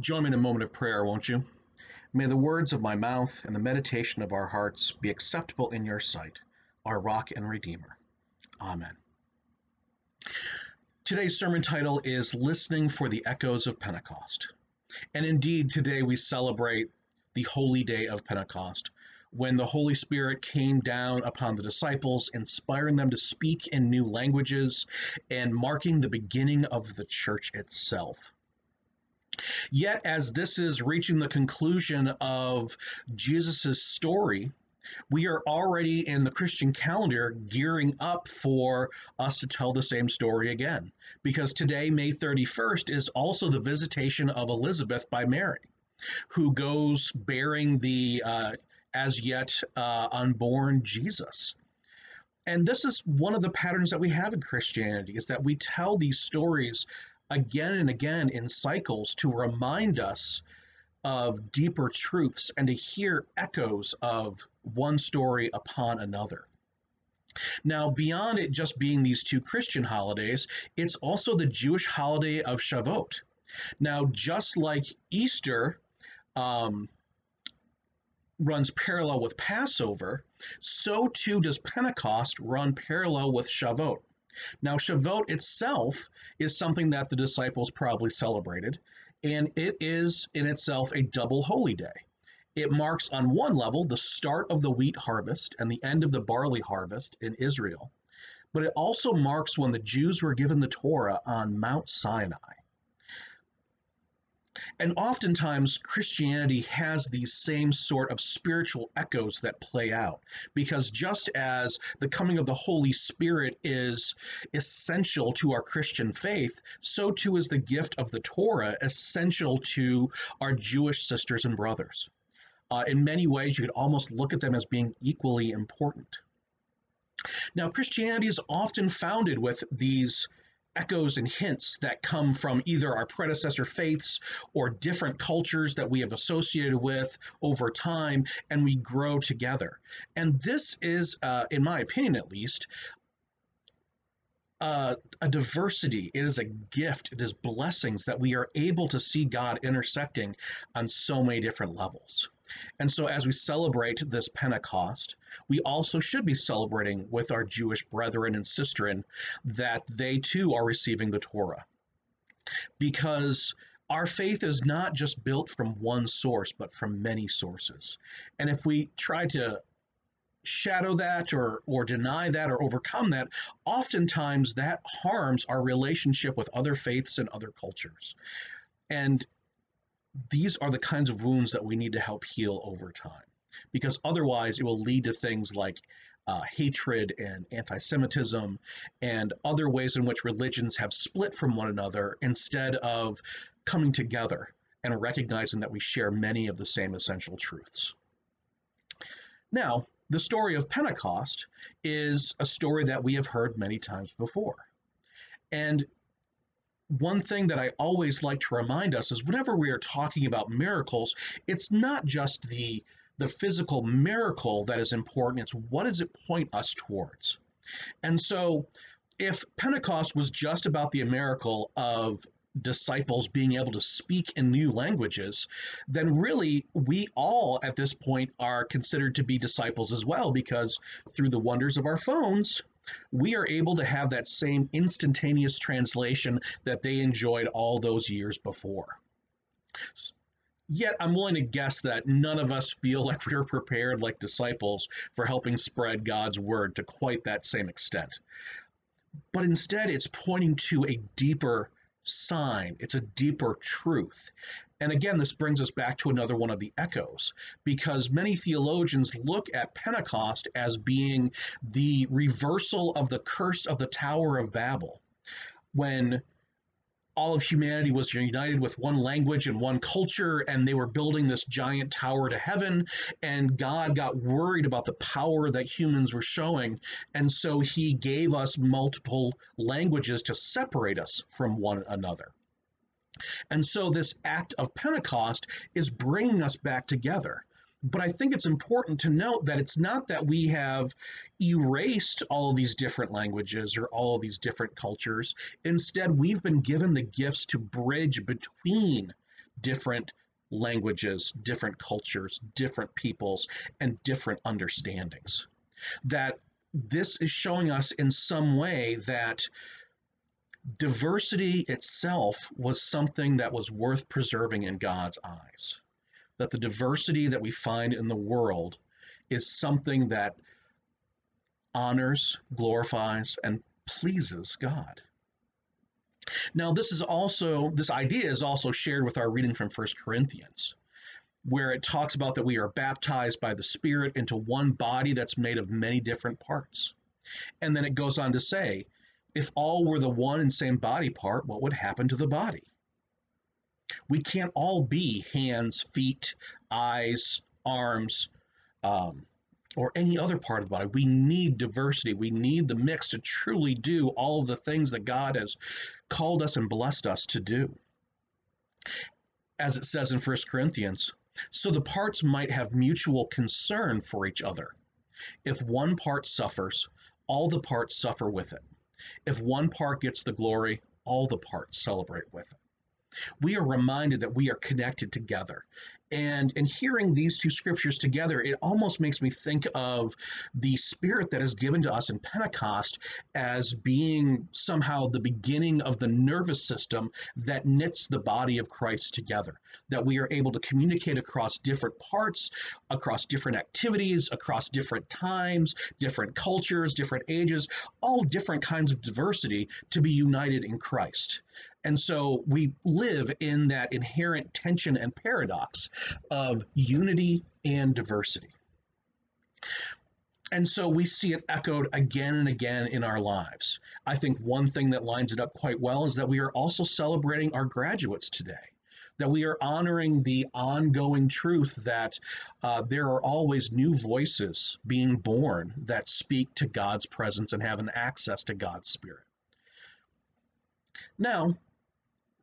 Join me in a moment of prayer, won't you? May the words of my mouth and the meditation of our hearts be acceptable in your sight, our rock and redeemer. Amen. Today's sermon title is Listening for the Echoes of Pentecost. And indeed, today we celebrate the holy day of Pentecost, when the Holy Spirit came down upon the disciples, inspiring them to speak in new languages and marking the beginning of the church itself. Yet, as this is reaching the conclusion of Jesus' story, we are already in the Christian calendar gearing up for us to tell the same story again. Because today, May 31st, is also the visitation of Elizabeth by Mary, who goes bearing the uh, as yet uh, unborn Jesus. And this is one of the patterns that we have in Christianity is that we tell these stories again and again in cycles to remind us of deeper truths and to hear echoes of one story upon another. Now, beyond it just being these two Christian holidays, it's also the Jewish holiday of Shavuot. Now, just like Easter um, runs parallel with Passover, so too does Pentecost run parallel with Shavuot. Now, Shavuot itself is something that the disciples probably celebrated, and it is in itself a double holy day. It marks, on one level, the start of the wheat harvest and the end of the barley harvest in Israel, but it also marks when the Jews were given the Torah on Mount Sinai. And oftentimes, Christianity has these same sort of spiritual echoes that play out. Because just as the coming of the Holy Spirit is essential to our Christian faith, so too is the gift of the Torah essential to our Jewish sisters and brothers. Uh, in many ways, you could almost look at them as being equally important. Now, Christianity is often founded with these echoes and hints that come from either our predecessor faiths or different cultures that we have associated with over time, and we grow together. And this is, uh, in my opinion at least, uh, a diversity. It is a gift. It is blessings that we are able to see God intersecting on so many different levels. And so, as we celebrate this Pentecost, we also should be celebrating with our Jewish brethren and sisterin that they too are receiving the Torah. Because our faith is not just built from one source, but from many sources. And if we try to shadow that or or deny that or overcome that oftentimes that harms our relationship with other faiths and other cultures and these are the kinds of wounds that we need to help heal over time because otherwise it will lead to things like uh, hatred and anti Semitism and other ways in which religions have split from one another instead of coming together and recognizing that we share many of the same essential truths. Now, the story of Pentecost is a story that we have heard many times before. And one thing that I always like to remind us is whenever we are talking about miracles, it's not just the the physical miracle that is important, it's what does it point us towards? And so if Pentecost was just about the miracle of disciples being able to speak in new languages, then really we all at this point are considered to be disciples as well, because through the wonders of our phones, we are able to have that same instantaneous translation that they enjoyed all those years before. Yet, I'm willing to guess that none of us feel like we're prepared, like disciples, for helping spread God's word to quite that same extent. But instead, it's pointing to a deeper sign, it's a deeper truth. And again, this brings us back to another one of the echoes, because many theologians look at Pentecost as being the reversal of the curse of the Tower of Babel. When all of humanity was united with one language and one culture, and they were building this giant tower to heaven. And God got worried about the power that humans were showing. And so he gave us multiple languages to separate us from one another. And so this act of Pentecost is bringing us back together. But I think it's important to note that it's not that we have erased all of these different languages or all of these different cultures. Instead, we've been given the gifts to bridge between different languages, different cultures, different peoples, and different understandings. That this is showing us in some way that diversity itself was something that was worth preserving in God's eyes. That the diversity that we find in the world is something that honors, glorifies, and pleases God. Now, this is also, this idea is also shared with our reading from First Corinthians, where it talks about that we are baptized by the Spirit into one body that's made of many different parts. And then it goes on to say, if all were the one and same body part, what would happen to the body? We can't all be hands, feet, eyes, arms, um, or any other part of the body. We need diversity. We need the mix to truly do all of the things that God has called us and blessed us to do. As it says in 1 Corinthians, so the parts might have mutual concern for each other. If one part suffers, all the parts suffer with it. If one part gets the glory, all the parts celebrate with it. We are reminded that we are connected together and in hearing these two scriptures together, it almost makes me think of the spirit that is given to us in Pentecost as being somehow the beginning of the nervous system that knits the body of Christ together. That we are able to communicate across different parts, across different activities, across different times, different cultures, different ages, all different kinds of diversity to be united in Christ. And so we live in that inherent tension and paradox of unity and diversity. And so we see it echoed again and again in our lives. I think one thing that lines it up quite well is that we are also celebrating our graduates today. That we are honoring the ongoing truth that uh, there are always new voices being born that speak to God's presence and have an access to God's Spirit. Now,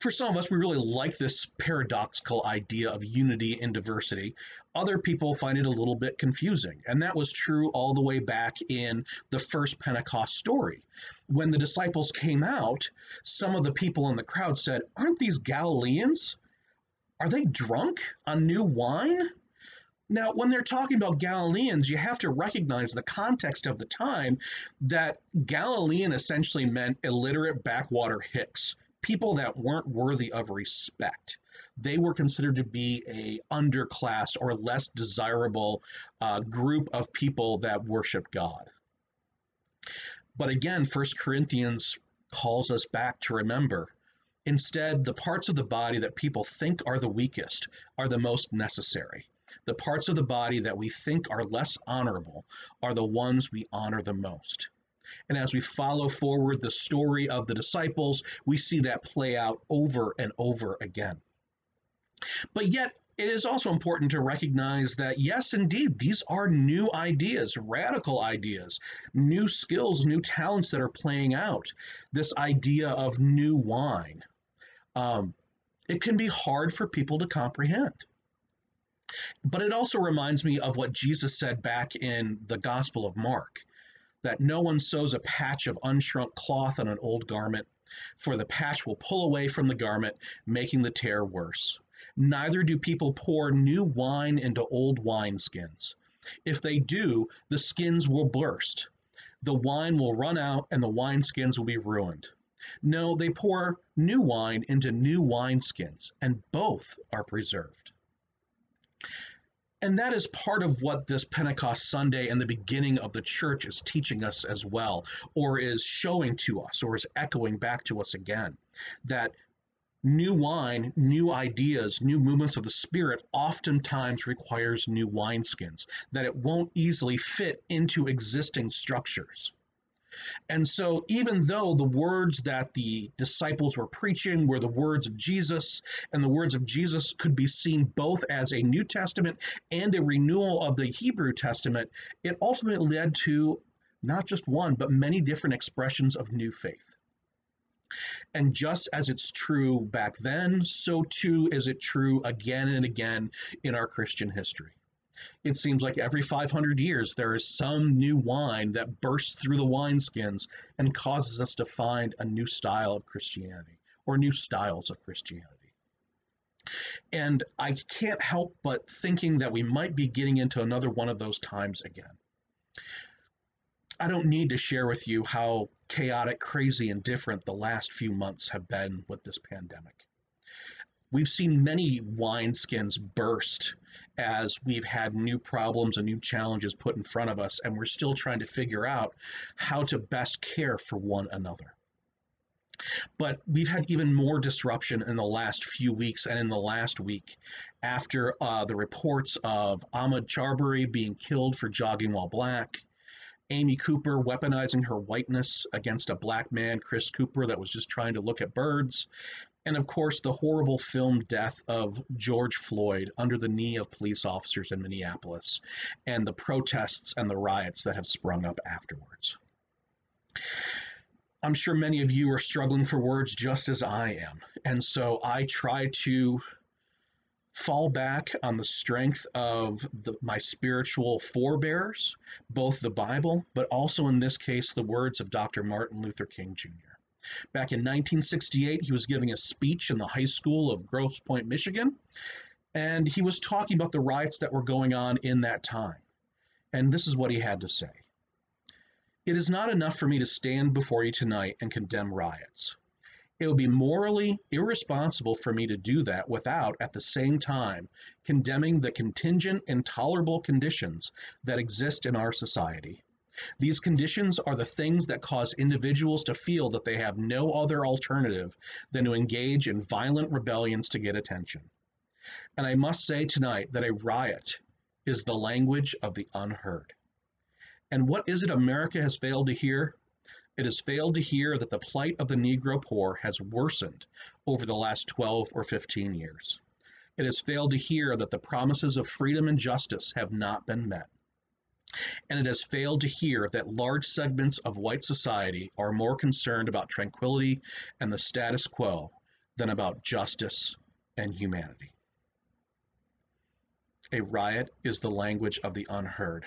for some of us, we really like this paradoxical idea of unity and diversity. Other people find it a little bit confusing. And that was true all the way back in the first Pentecost story. When the disciples came out, some of the people in the crowd said, Aren't these Galileans? Are they drunk on new wine? Now, when they're talking about Galileans, you have to recognize the context of the time that Galilean essentially meant illiterate backwater hicks people that weren't worthy of respect. They were considered to be a underclass or less desirable uh, group of people that worship God. But again, First Corinthians calls us back to remember Instead, the parts of the body that people think are the weakest are the most necessary. The parts of the body that we think are less honorable are the ones we honor the most. And as we follow forward the story of the disciples, we see that play out over and over again. But yet, it is also important to recognize that, yes, indeed, these are new ideas, radical ideas, new skills, new talents that are playing out. This idea of new wine. Um, it can be hard for people to comprehend. But it also reminds me of what Jesus said back in the Gospel of Mark that no one sews a patch of unshrunk cloth on an old garment, for the patch will pull away from the garment, making the tear worse. Neither do people pour new wine into old wineskins. If they do, the skins will burst. The wine will run out and the wineskins will be ruined. No, they pour new wine into new wineskins, and both are preserved. And that is part of what this Pentecost Sunday and the beginning of the church is teaching us as well, or is showing to us, or is echoing back to us again. That new wine, new ideas, new movements of the Spirit oftentimes requires new wineskins, that it won't easily fit into existing structures. And so, even though the words that the disciples were preaching were the words of Jesus, and the words of Jesus could be seen both as a New Testament and a renewal of the Hebrew Testament, it ultimately led to not just one, but many different expressions of new faith. And just as it's true back then, so too is it true again and again in our Christian history it seems like every 500 years there is some new wine that bursts through the wineskins and causes us to find a new style of Christianity or new styles of Christianity. And I can't help but thinking that we might be getting into another one of those times again. I don't need to share with you how chaotic, crazy, and different the last few months have been with this pandemic. We've seen many wineskins burst as we've had new problems and new challenges put in front of us, and we're still trying to figure out how to best care for one another. But we've had even more disruption in the last few weeks and in the last week after uh, the reports of Ahmaud Arbery being killed for jogging while black, Amy Cooper weaponizing her whiteness against a black man, Chris Cooper, that was just trying to look at birds. And of course, the horrible filmed death of George Floyd under the knee of police officers in Minneapolis, and the protests and the riots that have sprung up afterwards. I'm sure many of you are struggling for words just as I am. And so I try to fall back on the strength of the, my spiritual forebears, both the Bible, but also in this case, the words of Dr. Martin Luther King Jr. Back in 1968, he was giving a speech in the high school of Grosse Pointe, Michigan, and he was talking about the riots that were going on in that time. And this is what he had to say It is not enough for me to stand before you tonight and condemn riots. It would be morally irresponsible for me to do that without, at the same time, condemning the contingent, intolerable conditions that exist in our society. These conditions are the things that cause individuals to feel that they have no other alternative than to engage in violent rebellions to get attention. And I must say tonight that a riot is the language of the unheard. And what is it America has failed to hear? It has failed to hear that the plight of the Negro poor has worsened over the last 12 or 15 years. It has failed to hear that the promises of freedom and justice have not been met. And it has failed to hear that large segments of white society are more concerned about tranquility and the status quo than about justice and humanity. A riot is the language of the unheard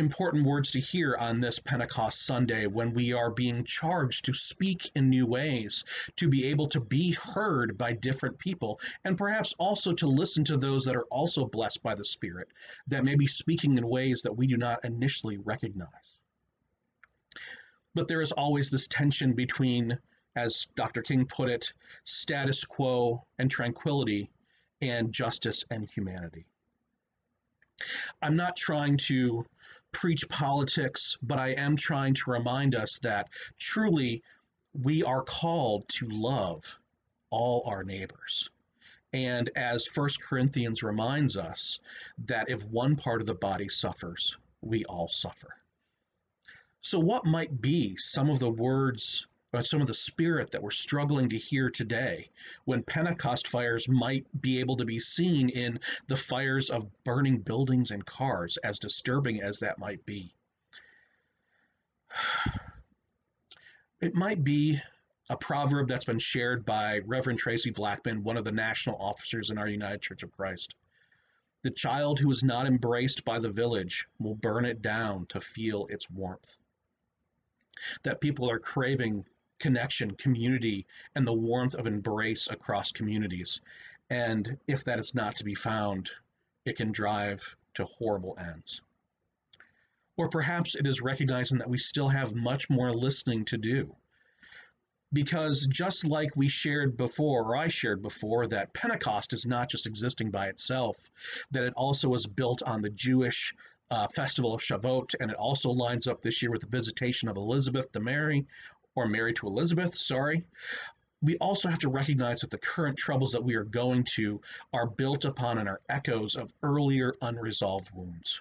important words to hear on this Pentecost Sunday when we are being charged to speak in new ways, to be able to be heard by different people, and perhaps also to listen to those that are also blessed by the Spirit, that may be speaking in ways that we do not initially recognize. But there is always this tension between, as Dr. King put it, status quo and tranquility, and justice and humanity. I'm not trying to preach politics, but I am trying to remind us that truly we are called to love all our neighbors. And as First Corinthians reminds us, that if one part of the body suffers, we all suffer. So, what might be some of the words about some of the spirit that we're struggling to hear today when Pentecost fires might be able to be seen in the fires of burning buildings and cars, as disturbing as that might be. It might be a proverb that's been shared by Reverend Traci Blackmon, one of the national officers in our United Church of Christ. The child who is not embraced by the village will burn it down to feel its warmth. That people are craving connection, community, and the warmth of embrace across communities. And if that is not to be found, it can drive to horrible ends. Or perhaps it is recognizing that we still have much more listening to do. Because just like we shared before, or I shared before, that Pentecost is not just existing by itself, that it also is built on the Jewish uh, festival of Shavuot, and it also lines up this year with the visitation of Elizabeth to Mary, or married to Elizabeth, sorry. We also have to recognize that the current troubles that we are going to are built upon and are echoes of earlier unresolved wounds.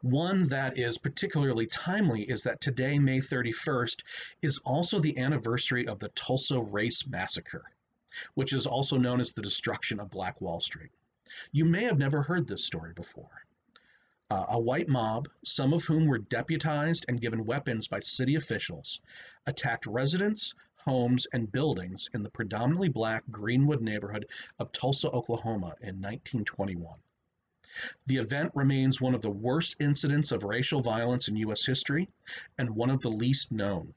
One that is particularly timely is that today, May 31st, is also the anniversary of the Tulsa Race Massacre, which is also known as the destruction of Black Wall Street. You may have never heard this story before. Uh, a white mob, some of whom were deputized and given weapons by city officials, attacked residents, homes, and buildings in the predominantly black Greenwood neighborhood of Tulsa, Oklahoma in 1921. The event remains one of the worst incidents of racial violence in U.S. history and one of the least known.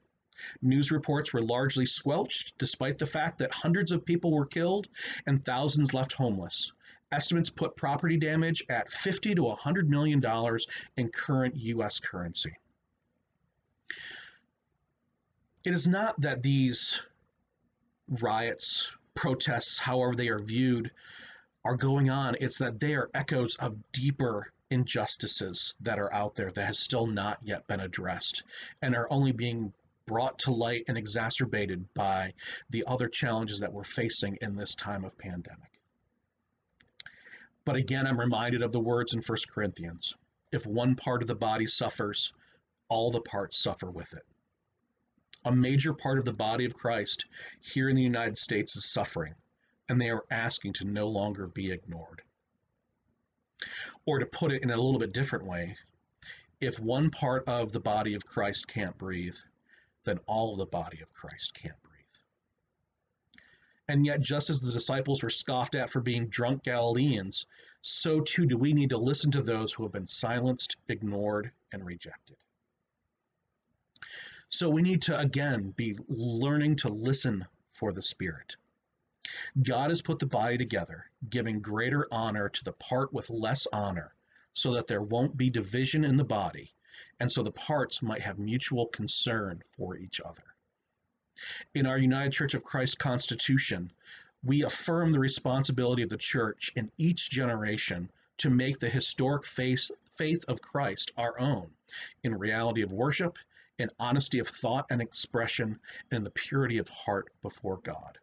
News reports were largely squelched, despite the fact that hundreds of people were killed and thousands left homeless. Estimates put property damage at 50 to 100 million dollars in current US currency. It is not that these riots, protests, however they are viewed, are going on, it's that they are echoes of deeper injustices that are out there that has still not yet been addressed and are only being brought to light and exacerbated by the other challenges that we're facing in this time of pandemic. But again, I'm reminded of the words in 1 Corinthians if one part of the body suffers, all the parts suffer with it. A major part of the body of Christ here in the United States is suffering, and they are asking to no longer be ignored. Or to put it in a little bit different way, if one part of the body of Christ can't breathe, then all of the body of Christ can't breathe. And yet, just as the disciples were scoffed at for being drunk Galileans, so too do we need to listen to those who have been silenced, ignored, and rejected. So we need to, again, be learning to listen for the Spirit. God has put the body together, giving greater honor to the part with less honor, so that there won't be division in the body, and so the parts might have mutual concern for each other. In our United Church of Christ Constitution, we affirm the responsibility of the church in each generation to make the historic faith, faith of Christ our own in reality of worship, in honesty of thought and expression, and in the purity of heart before God.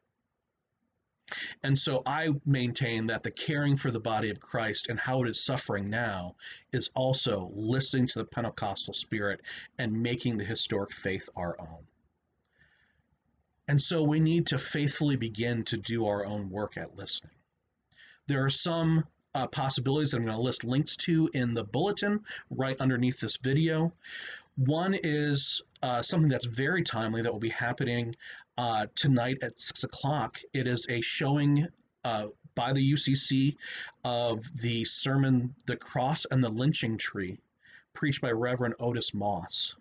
And so I maintain that the caring for the body of Christ and how it is suffering now is also listening to the Pentecostal spirit and making the historic faith our own. And so we need to faithfully begin to do our own work at listening. There are some uh, possibilities that I'm going to list links to in the bulletin right underneath this video. One is uh, something that's very timely that will be happening uh, tonight at six o'clock. It is a showing uh, by the UCC of the sermon "The Cross and the Lynching Tree," preached by Reverend Otis Moss.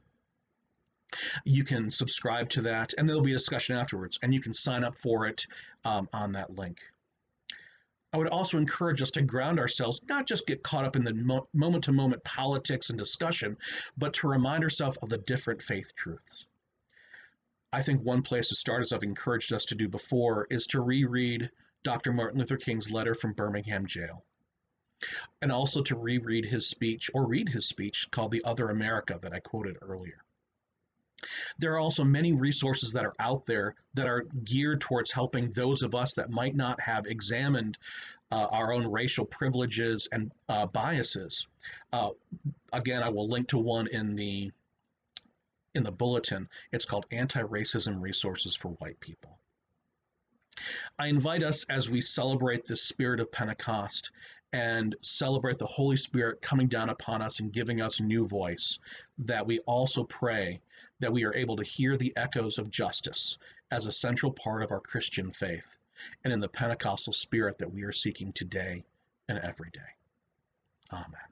You can subscribe to that, and there'll be a discussion afterwards, and you can sign up for it um, on that link. I would also encourage us to ground ourselves, not just get caught up in the moment to moment politics and discussion, but to remind ourselves of the different faith truths. I think one place to start, as I've encouraged us to do before, is to reread Dr. Martin Luther King's letter from Birmingham jail. And also to reread his speech or read his speech called The Other America that I quoted earlier. There are also many resources that are out there that are geared towards helping those of us that might not have examined uh, our own racial privileges and uh, biases. Uh, again, I will link to one in the in the bulletin. It's called Anti-Racism Resources for White People. I invite us as we celebrate the spirit of Pentecost and celebrate the Holy Spirit coming down upon us and giving us new voice, that we also pray that we are able to hear the echoes of justice as a central part of our Christian faith and in the Pentecostal spirit that we are seeking today and every day. Amen.